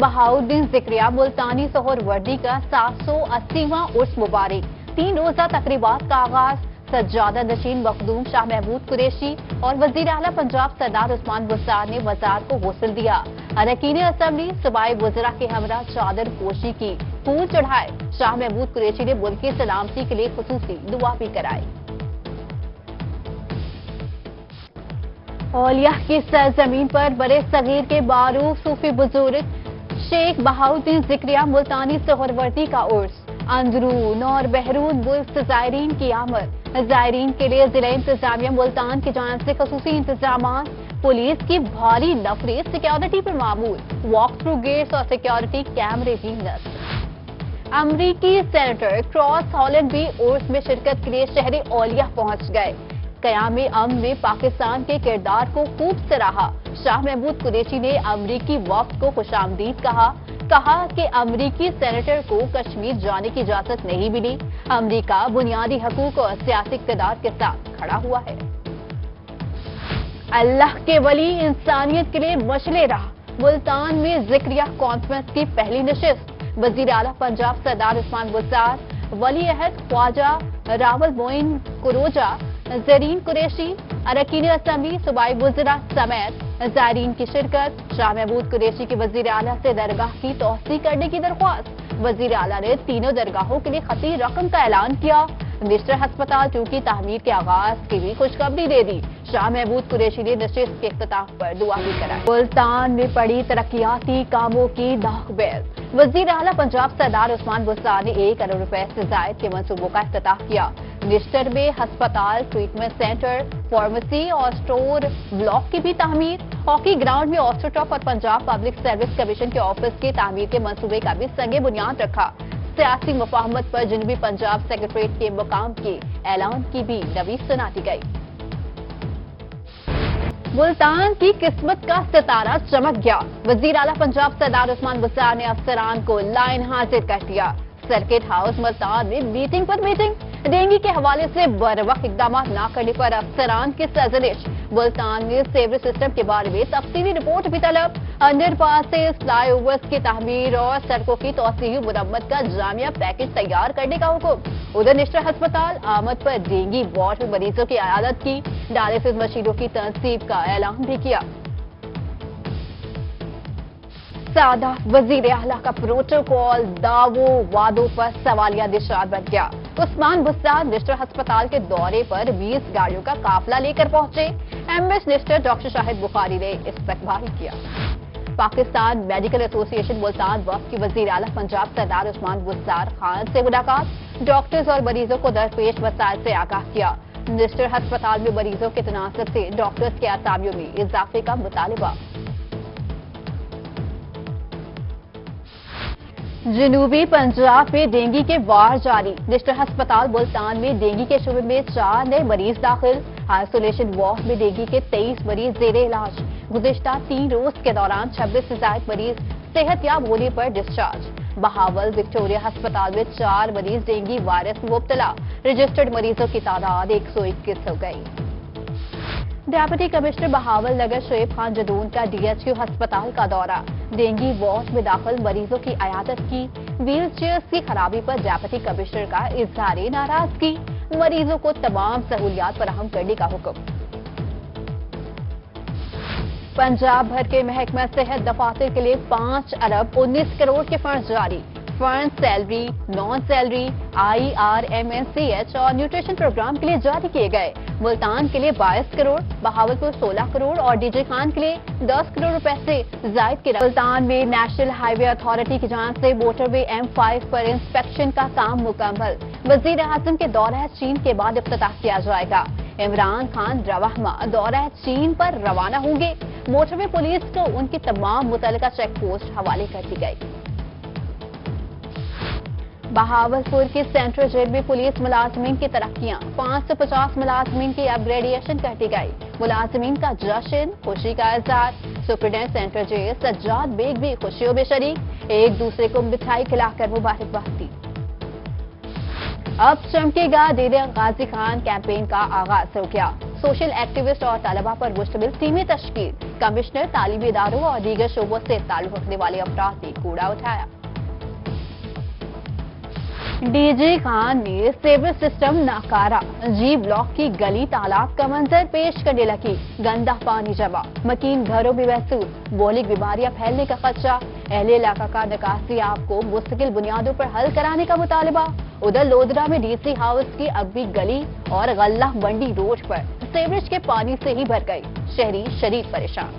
بہاؤدین ذکریہ ملتانی سہور وردی کا سات سو اسیواں عرس مبارک۔ تین روزہ تقریبات کا آغاز۔ سجادہ نشین مخدوم شاہ محمود قریشی اور وزیر اعلیٰ پنجاب سردار عثمان بسار نے وزار کو غسل دیا۔ اراکین اسمبلی صبائی وزراء کے ہمراہ چادر کوشی کی پھول چڑھائے۔ شاہ محمود قریشی نے ملکی سلامتی کے لیے خصوصی دعا بھی کرائی۔ اولیہ کی سرزمین پر بڑے صغیر کے معروف صوفی بزرگ شیخ بہاؤدین ذکریہ ملتانی سہروردی کا عرس۔ اندرون اور بحرون ملک زائرین کی آمد۔ زائرین کے لیے ضلع انتظامیہ ملتان کی جانب سے خصوصی انتظامات۔ پولیس کی بھاری نفری سیکیورٹی پر معمول۔ واک تھرو گیٹس اور سیکیورٹی کیمرے بھی نصب۔ امریکی سینیٹر کراس ہالینڈ بھی عرس میں شرکت کے لیے شہر اولیا پہنچ گئے۔ قیام ام میں پاکستان کے کردار کو خوب سراہا۔ شاہ محمود قریشی نے امریکی وفد کو خوش آمدید کہا۔ کہا کہ امریکی سینیٹر کو کشمیر جانے کی اجازت نہیں ملی۔ امریکہ بنیادی حقوق اور سیاسی اقتدار کے ساتھ کھڑا ہوا ہے۔ اللہ کے ولی انسانیت کے لیے مشلے رہا۔ ملتان میں ذکریہ کانفرنس کی پہلی نشست۔ وزیر اعلی پنجاب سردار عثمان گزار ولی عہد خواجہ راول موئن کروجا زرین قریشی ارکین اسمبلی صوبائی وزرہ سمیت زائرین کی شرکت، شاہ محبود قریشی کی وزیر اعلیٰ سے درگاہ کی توسیع کرنے کی درخواست۔ وزیر اعلیٰ نے تینوں درگاہوں کے لیے خطی رقم کا اعلان کیا۔ مسٹر ہسپتال ٹو کی تعمیر کے آغاز کی بھی خوشخبری دے دی۔ شاہ محبود قریشی نے نشست کے اختتاق پر دعا بھی کرا۔ بلتان میں پڑی ترقیاتی کاموں کی داغ بیل۔ وزیر اعلیٰ پنجاب سردار عثمان بلتان نے ایک ارب روپے سے زائد کے منصوبوں کا اختتاق کیا۔ نشتر میں ہسپتال، ٹریٹمنٹ سینٹر، فارمیسی اور سٹور بلاک کی بھی تعمیر۔ ہاکی گراؤنڈ میں آسٹر ٹاپ اور پنجاب پبلک سروس کمیشن کے آفس کی تعمیر کے منصوبے کا بھی سنگے بنیاد رکھا۔ سیاسی مفاہمت پر جنوبی پنجاب سیکرٹریٹ کے مقام کے اعلان کی بھی نوی سناتی گئی۔ ملتان کی قسمت کا ستارہ چمک گیا۔ وزیر اعلیٰ پنجاب سردار عثمان بسار نے افسران کو لائن حاضر کر دیا۔ سرکٹ ہاؤس ملتان میں میٹنگ پر میٹنگ۔ ڈینگی کے حوالے سے بر وقت اقدامات نہ کرنے پر افسران کی سرزنش۔ ملتانی سیور سسٹم کے بارے میں تفصیلی رپورٹ بھی طلب۔ انڈر پاسز فلائی اوورس کی تعمیر اور سڑکوں کی توسیع مرمت کا جامعہ پیکج تیار کرنے کا حکم۔ ادھر نشتر ہسپتال آمد پر ڈینگی وارڈ میں مریضوں کی عیادت کی۔ ڈائلسس مشینوں کی تنصیب کا اعلان بھی کیا۔ سادہ وزیر اعلیٰ کا پروٹوکول دعو وادوں پر سوالیہ نشان بن گیا۔ عثمان بستان نشتر ہسپتال کے دورے پر بیس گاڑیوں کا قافلہ لے کر پہنچے۔ ایم ایس لسٹر ڈاکٹر شاہد بخاری نے اس پر استقبال کیا۔ پاکستان میڈیکل ایسوسییشن ملتان وقت کی وزیر اعلیٰ پنجاب سردار عثمان گزار خان سے ملاقات۔ ڈاکٹرز اور مریضوں کو درپیش مسائل سے آگاہ کیا۔ منسٹر ہسپتال میں مریضوں کے تناسب سے ڈاکٹرز کے آسامیوں میں اضافے کا مطالبہ۔ جنوبی پنجاب میں ڈینگی کے وار جاری۔ ڈسٹر ہسپتال ملتان میں ڈینگی کے شعبے میں چار نئے مریض داخل۔ آئسولیشن وارڈ میں ڈیگی کے تیئیس مریض زیر علاج گزشتہ تین روز کے دوران چھبیس سے زائد مریض صحت یاب ہونے پر ڈسچارج بہاول وکٹوریا ہسپتال میں چار مریض ڈینگی وائرس مبتلا رجسٹرڈ مریضوں کی تعداد ایک سو اکیس ہو گئی deputy commissioner Bahawalnagar Shoaib Khan Jadoon کا ڈی ایچ یو ہسپتال کا دورہ ڈینگی وارڈ میں داخل مریضوں کی عیادت کی ویل چیئرز کی خرابی پر ڈیپٹی کمشنر کا اظہار ناراضگی مریضوں کو تمام سہولیات فراہم کرنے کا حکم۔ پنجاب بھر کے محکمہ صحت دفاتر کے لیے پانچ ارب انیس کروڑ کے فنڈ جاری۔ Front salary non salary I R M S C H اور نیوٹریشن پروگرام کے لیے جاری کیے گئے۔ ملتان کے لیے بائیس کروڑ بہاول کو سولہ کروڑ اور ڈی جے خان کے لیے دس کروڑ روپے سے زائد کے ملتان میں نیشنل ہائی وے اتارٹی کی جانچ سے موٹر وے ایم فائیو پر انسپیکشن کا کام مکمل۔ وزیر اعظم کے دورہ چین کے بعد افتتاح کیا جائے گا۔ عمران خان رواحما دورہ چین پر روانہ ہوں گے۔ موٹر وے پولیس کو ان کی تمام متعلقہ چیک پوسٹ حوالے کر دی گئی۔ بہاول پور کی سینٹرل جیل میں پولیس ملازمین کی ترقیاں۔ پانچ سو پچاس ملازمین کی اپ گریڈیشن کر گئی۔ ملازمین کا جشن، خوشی کا اظہار۔ Superintendent central jail Sajjad Baig بھی خوشیوں میں شریک ایک دوسرے کو مٹھائی کھلا کر مبارکباد دی اب چمکے گا دیدے غازی خان کیمپین کا آغاز۔ ہو گیا۔ سوشل ایکٹیوسٹ اور طالبہ پر مشتمل ٹیمیں تشکیل۔ کمشنر تعلیمی اداروں اور دیگر شعبوں سے تعلق رکھنے والے افراد نے کوڑا اٹھایا۔ ڈی جی خان نے سیور سسٹم ناکارا جی بلاک کی گلی تالاب کا منظر پیش کرنے لگی۔ گندہ پانی جمع۔ مکین گھروں میں محسوس بولک بیماریاں پھیلنے کا خدشہ۔ اہل علاقہ کا نکاسی آپ کو مستقل بنیادوں پر حل کرانے کا مطالبہ۔ ادھر لودرا میں ڈی سی ہاؤس کی ابھی گلی اور غلہ منڈی روڈ پر سیوریج کے پانی سے ہی بھر گئی۔ شہری شریف پریشان۔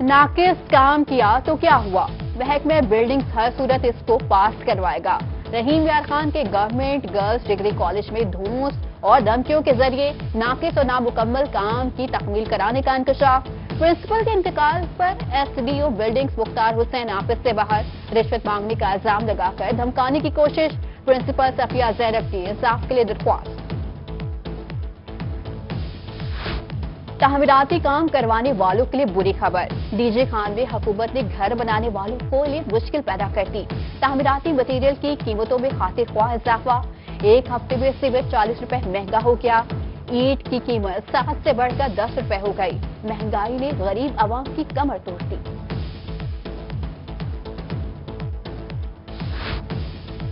ناقص کام کیا تو کیا ہوا؟ بہک میں بلڈنگ ہر صورت اس کو پاس کروائے گا۔ رحیم یار خان کے گورنمنٹ گرلز ڈگری کالج میں دھوس اور دھمکیوں کے ذریعے ناقص اور نامکمل کام کی تکمیل کرانے کا انکشاف۔ پرنسپل کے انتقال پر S D O buildings Mukhtar Hussain office سے باہر۔ رشوت مانگنے کا الزام لگا کر دھمکانے کی کوشش۔ پرنسپل صفیہ زیرب کی انصاف کے لیے درخواست۔ تعمیراتی کام کروانے والوں کے لیے بری خبر۔ ڈی جے خان میں حکومت نے گھر بنانے والوں کو لیے مشکل پیدا کر دی۔ تعمیراتی مٹیریل کی قیمتوں میں خاطر خواہ اضافہ۔ ایک ہفتے میں سیمنٹ چالیس روپے مہنگا ہو گیا۔ اینٹ کی قیمت سات سے بڑھ کر دس روپے ہو گئی۔ مہنگائی نے غریب عوام کی کمر توڑ دی۔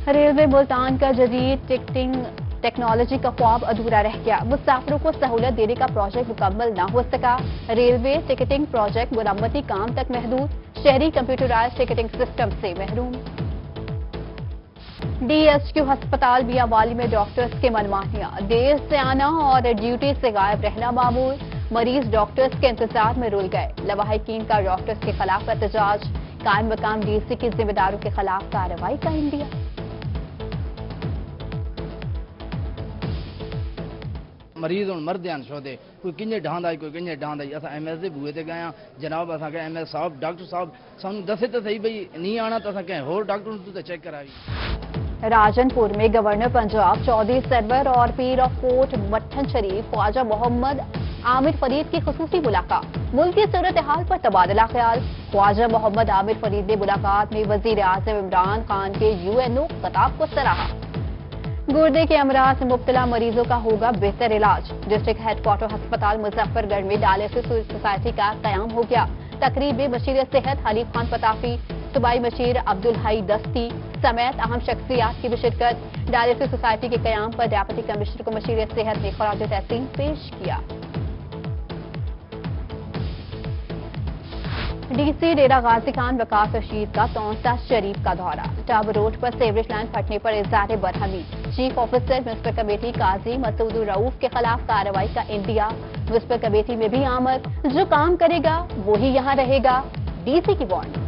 ریلوے ملتان کا جدید ٹکٹنگ ٹیکنالوجی کا خواب ادھورا رہ گیا۔ مسافروں کو سہولت دینے کا پروجیکٹ مکمل نہ ہو سکا۔ ریلوے ٹکٹنگ پروجیکٹ مرمتی کام تک محدود۔ شہری کمپیوٹرائز ٹکٹنگ سسٹم سے محروم۔ ڈی ایس کیو ہسپتال بیا والی میں ڈاکٹرز کے منمانیاں۔ دیر سے آنا اور ڈیوٹی سے غائب رہنا معمول۔ مریض ڈاکٹرز کے انتظار میں رول گئے۔ لواحقین کا ڈاکٹرز کے خلاف احتجاج۔ قائم مقام ڈی سی کی ذمہ داروں کے خلاف کارروائی کا انڈیا۔ مریض ہوں مرد ہیں سودے کوئی کنجے ڈھاندا ہے، کوئی کنجے ڈھاندا ہے۔ اسا ایم ایس دے بوئے تے گئے ہاں۔ جناب اسا کہ ایم ایس صاحب، ڈاکٹر صاحب، سانو دسے تے صحیح بھئی، نہیں آنا تو اسا کہ ہور ڈاکٹر تو تے چیک کرائی راجن پور میں گورنر پنجاب چودھری سرور اور پیر آف کوٹ مٹھن شریف، خواجہ محمد عامر فرید کی خصوصی ملاقات۔ ملکی صورتحال پر تبادلہ خیال۔ خواجہ محمد عامر فرید نے ملاقات میں وزیر اعظم عمران خان کے یو این او خطاب کو سراہا۔ گردے کے امراض سے مبتلا مریضوں کا ہوگا بہتر علاج۔ ڈسٹرکٹ ہیڈ کوارٹر ہسپتال مظفر گڑھ میں ڈائلسس سوسائٹی کا قیام ہو گیا۔ تقریب میں مشیر صحت، حلیف خان پتافی صوبائی مشیر عبدالحائی دستی سمیت اہم شخصیات کی بھی شرکت۔ ڈائلسس سوسائٹی کے قیام پر ڈیپٹی کمشنر کو مشیر صحت نے خراج تحسین پیش کیا۔ ڈی سی ڈیرا غازی خان وقاف رشید کا تونسہ شریف کا دورہ۔ ٹاب روڈ پر سیوریج لائن پھٹنے پر اظہار برہمی۔ چیف آفیسر مسپر کمیٹی قاضی مسعود الرعوف کے خلاف کارروائی کا انڈیا۔ مسپر کمیٹی میں بھی آمد۔ جو کام کرے گا، وہی یہاں رہے گا۔ ڈی سی کی warning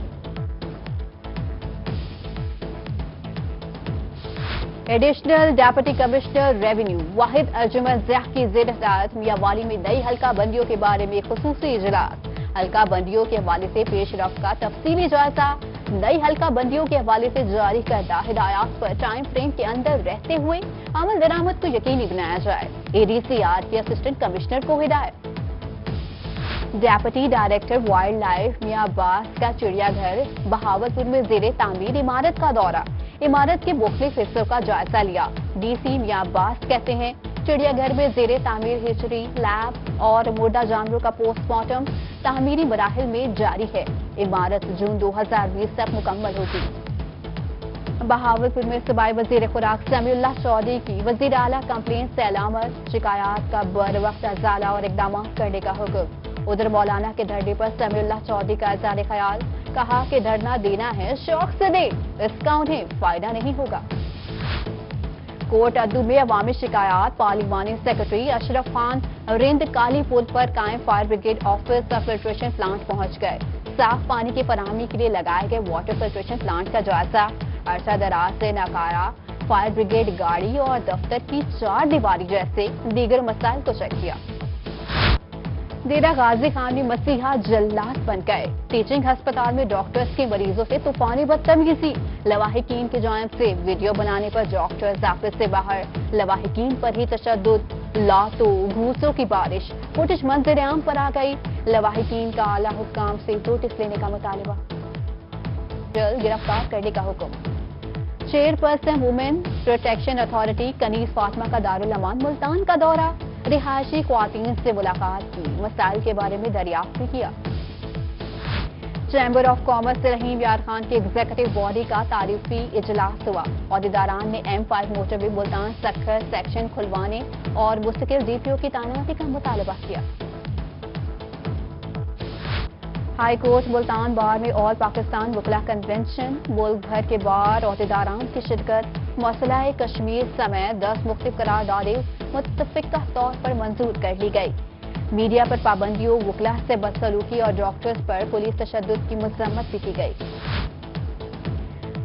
additional deputy commissioner revenue Wahid Arjumman زیح کی زیر ہدایت میاں والی میں نئی حلقہ بندیوں کے بارے میں خصوصی اجلاس۔ حلقہ بندیوں کے حوالے سے پیش رفت کا تفصیلی جائزہ۔ نئی حلقہ بندیوں کے حوالے سے جاری کردہ ہدایات پر ٹائم فریم کے اندر رہتے ہوئے عمل درامت کو یقینی بنایا جائے۔ اے ڈی سی آر کی اسسٹنٹ کمشنر کو ہدایت۔ ڈیپٹی ڈائریکٹر وائلڈ لائف میاں عباس کا چڑیا گھر بہاول پور میں زیر تعمیر عمارت کا دورہ۔ عمارت کے مختلف حصوں کا جائزہ لیا۔ ڈی سی میاں عباس کہتے ہیں چڑیا گھر میں زیر تعمیر ہچری لیب اور مردہ جانوروں کا پوسٹ مارٹم تعمیری مراحل میں جاری ہے۔ عمارت جون دو ہزار بیس تک مکمل ہوگی۔ بہاول پور میں سبائی وزیر خوراک سمی اللہ چودھری کی وزیر اعلیٰ کمپلین سے علامت شکایات کا بر وقت ازالہ اور اقدامات کرنے کا حکم۔ ادھر مولانا کے دھرنے پر سمی اللہ چودی کا اظہار خیال، کہا کہ دھرنا دینا ہے شوق سے دے، اس کا انہیں فائدہ نہیں ہوگا۔ کوٹ ادو میں عوامی شکایات، پارلیمانی سیکرٹری اشرف خان، رند کالی پل پر قائم فائر بریگیڈ آفس سفلٹریشن فلٹریشن پلانٹ پہنچ گئے۔ صاف پانی کی فراہمی کے لیے لگائے گئے واٹر فلٹریشن پلانٹ کا جائزہ عرصہ دراز سے ناکارا فائر بریگیڈ گاڑی اور دفتر کی چار دیواری جیسے دیگر مسائل کو چیک کیا۔ ڈیرا غازی خان میں مسیحا جلات بن گئے۔ ٹیچنگ ہسپتال میں ڈاکٹرز کے مریضوں سے طوفانی بدتمیزی۔ لواحقین کے جانب سے ویڈیو بنانے پر ڈاکٹرز آفس سے باہر۔ لواحقین پر ہی تشدد۔ لاتوں گھوسوں کی بارش۔ فوٹج منظر عام پر آ گئی۔ لواحقین کا اعلی حکام سے نوٹس لینے کا مطالبہ۔ گرفتار کرنے کا حکم۔ Chairperson woman protection authority Kaneez Fatima کا دارالامان ملتان کا دورہ۔ رہائشی خواتین سے ملاقات کی۔ مسائل کے بارے میں دریافت بھی کیا۔ چیمبر آف کامرس سے رحیم یار خان کے ایگزیکٹو باڈی کا تعریفی اجلاس ہوا۔ عہدیداران نے M five motorway Multan Sukkur section کھلوانے اور مستقل ڈی پی او کی تعیناتی کا مطالبہ کیا۔ ہائی کورٹ ملتان بار میں آل پاکستان وکلا کنونشن، ملک بھر کے بار عہدیداران کی شرکت مسئلہ کشمیر سمیت دس مختلف قراردادیں متفقہ طور پر منظور کر لی گئی۔ میڈیا پر پابندیوں وکلا سے بدسلوکی اور ڈاکٹرز پر پولیس تشدد کی مذمت بھی کی گئی۔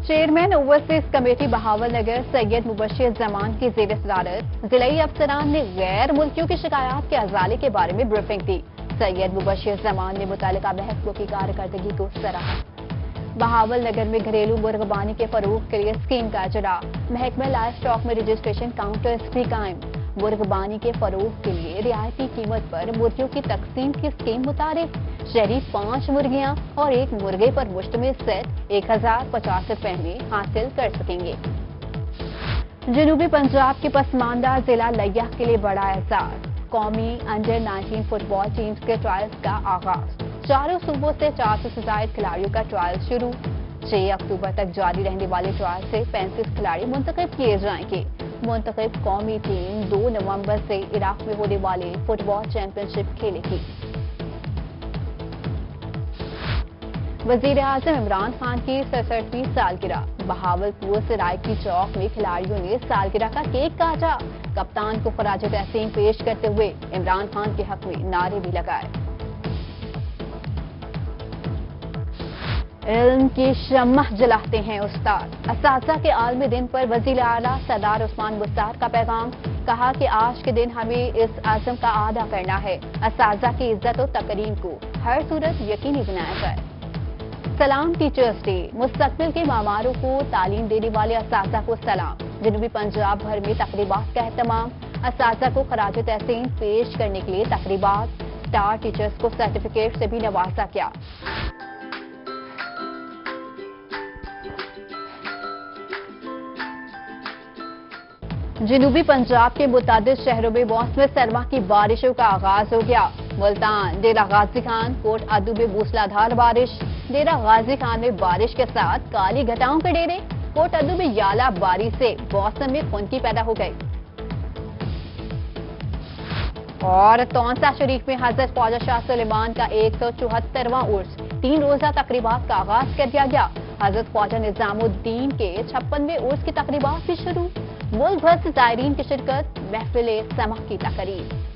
Chairman overseas committee Bahawalnagar Syed Mubashir Zaman کی زیر صدارت، ضلعی افسران نے غیر ملکیوں کی شکایات کے ازالے کے بارے میں بریفنگ دی۔ سید مبشر زمان نے متعلقہ محکموں کی کارکردگی کو سرہا بہاول نگر میں گھریلو مرغبانی کے فروغ کے لیے اسکیم کا جڑا محکمہ لائف اسٹاک میں رجسٹریشن کاؤنٹرز بھی قائم۔ مرغبانی کے فروغ کے لیے رعایتی قیمت پر مرغیوں کی تقسیم کی اسکیم متعارف۔ شہری پانچ مرغیاں اور ایک مرغے پر مشتمل سیٹ ایک ہزار پچاس روپے میں حاصل کر سکیں گے۔ جنوبی پنجاب کے پسماندہ ضلع لیہ کے لیے بڑا احساس۔ قومی under nineteen football teams کے ٹرائلز کا آغاز۔ چاروں صوبوں سے چار سو سے زائد کھلاڑیوں کا ٹرائل شروع۔ چھ اکتوبر تک جاری رہنے والے ٹرائل سے پینتیس کھلاڑی منتخب کیے جائیں گے۔ منتخب قومی ٹیم دو نومبر سے عراق میں ہونے والے فٹ بال چیمپئن شپ کھیلے گی۔ وزیر اعظم عمران خان کی سڑسٹھویں سالگرہ۔ بہاول پور سرائے کی چوک میں کھلاڑیوں نے سالگرہ کا کیک کاٹا۔ کپتان کو خراج تحسین پیش کرتے ہوئے عمران خان کے حق میں نعرے بھی لگائے۔ علم کی شمح جلاتے ہیں استاد۔ اساتذہ کے عالمی دن پر وزیر اعلیٰ سردار عثمان مستار کا پیغام۔ کہا کہ آج کے دن ہمیں اس عزم کا آدھا کرنا ہے۔ اساتذہ کی عزت و تقریم کو ہر صورت یقینی بنایا جائے۔ سلام ٹیچرز ڈے۔ مستقبل کے معماروں کو تعلیم دینے والے اساتذہ کو سلام۔ جنوبی پنجاب بھر میں تقریبات کا اہتمام۔ اساتذہ کو خراج تحسین پیش کرنے کے لیے تقریبات۔ اسٹار ٹیچرز کو سرٹیفکیٹ سے بھی نوازا کیا جنوبی پنجاب کے متعدد شہروں میں موسم سرما کی بارشوں کا آغاز ہو گیا۔ ملتان ڈیرا غازی خان، کوٹ ادو میں موسلادھار بارش۔ ڈیرا غازی خان میں بارش کے ساتھ کالی گھٹاؤں کے ڈیرے کوٹ ادو میں یالہ باری سے موسم میں خنکی پیدا ہو گئی۔ اور تونسا شریف میں حضرت خواجہ شاہ سلیمان کا ایک سو چوہترواں عرس، تین روزہ تقریبات کا آغاز کر دیا گیا۔ حضرت خواجہ نظام الدین کے چھپنوے عرس کی تقریبات بھی شروع۔ ملک بھر سے زائرین کی شرکت محفل سمح کی تقریب۔